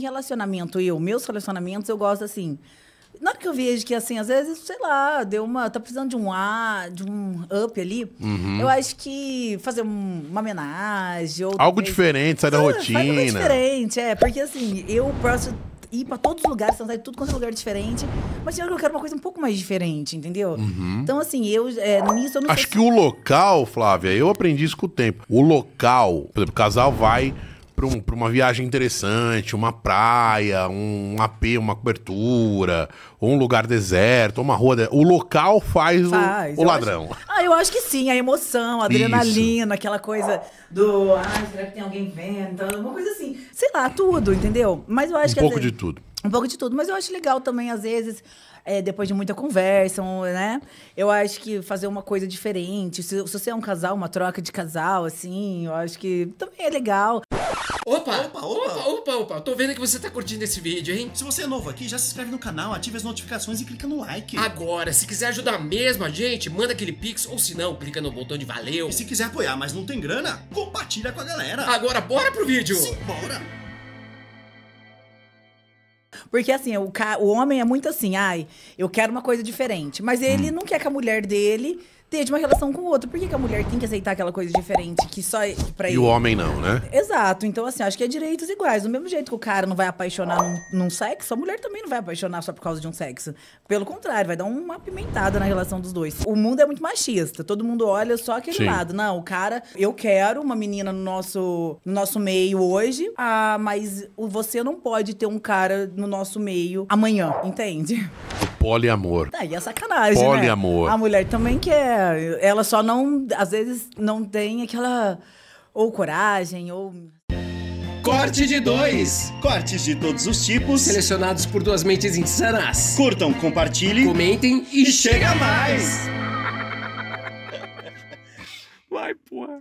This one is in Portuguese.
em relacionamento, eu, meus relacionamentos, eu gosto assim. Na hora que eu vejo que, assim, às vezes, sei lá, deu uma. tá precisando de um ar, de um up ali, Uhum. eu acho que fazer um- uma homenagem. Ou Algo talvez- diferente, sai da Ah, rotina. Algo diferente, é. Porque assim, eu posso ir pra todos os lugares, tentar ir tudo quanto é lugar diferente. Mas eu quero uma coisa um pouco mais diferente, entendeu? Então, assim, eu é, nisso eu não Uhum. Acho que o local, Flávia, eu aprendi isso com o tempo. O local, por exemplo, o casal vai pra, um- uma viagem interessante, uma praia, um AP, uma cobertura, ou um lugar deserto, ou uma rua. de- O local faz, o- Faz, o, eu ladrão. acho- ah, eu acho que sim, a emoção, a adrenalina, aquela coisa do. Ai, será que tem alguém vendo? Então, Uma coisa assim. Sei lá, tudo, entendeu? Mas eu acho Um que. pouco às de vezes- tudo. Um pouco de tudo. Mas eu acho legal também, às vezes. é, depois de muita conversa, um, né? Eu acho que fazer uma coisa diferente. Se, se você é um casal, uma troca de casal, assim, eu acho que também é legal. Opa, Opa, opa, opa. opa, opa, Tô vendo que você tá curtindo esse vídeo, hein? Se você é novo aqui, já se inscreve no canal, ative as notificações e clica no like. Agora, se quiser ajudar mesmo a gente, manda aquele pix ou se não, clica no botão de valeu. E se quiser apoiar, mas não tem grana, compartilha com a galera. Agora, bora pro vídeo! Bora! Porque assim, o, ca... o homem é muito assim, ai, eu quero uma coisa diferente. Mas Hum. ele não quer que a mulher dele tenha uma relação com o outro. Por que, que a mulher tem que aceitar aquela coisa diferente que só é pra E ele? o homem não, né? Exato. Então, assim, acho que é direitos iguais. Do mesmo jeito que o cara não vai apaixonar num, num sexo, a mulher também não vai apaixonar só por causa de um sexo. Pelo contrário, vai dar uma pimentada na relação dos dois. O mundo é muito machista. Todo mundo olha só aquele Sim. lado. Não, o cara, eu quero uma menina no nosso, no nosso meio hoje, ah, mas você não pode ter um cara no nosso meio amanhã, entende? O poliamor. Aí é sacanagem, Poliamor. né? A mulher também quer. Ela só não, às vezes, não tem aquela ou coragem ou Corte de dois! Cortes de todos os tipos. Selecionados por duas mentes insanas. Curtam, compartilhem. Comentem e, E chega mais! Vai, porra.